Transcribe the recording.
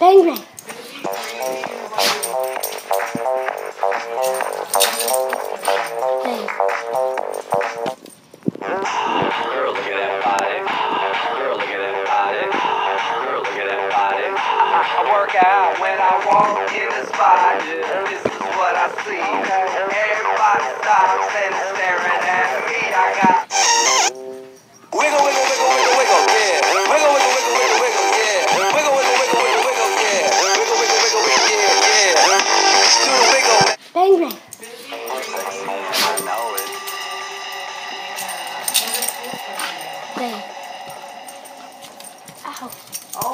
Bang bang. At at at. I work out when I walk in the spot. This is what I see. Everybody stops and Ow. Oh.